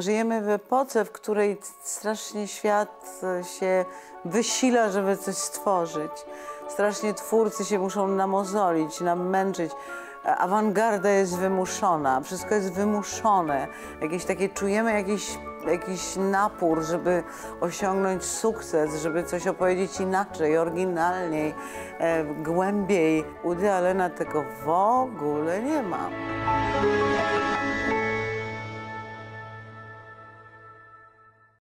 Żyjemy w epoce, w której strasznie świat się wysila, żeby coś stworzyć. Strasznie twórcy się muszą namozolić, namęczyć. Awangarda jest wymuszona, wszystko jest wymuszone. Jakieś takie, czujemy jakiś, jakiś napór, żeby osiągnąć sukces, żeby coś opowiedzieć inaczej, oryginalniej, e, głębiej. U Alena tego w ogóle nie ma.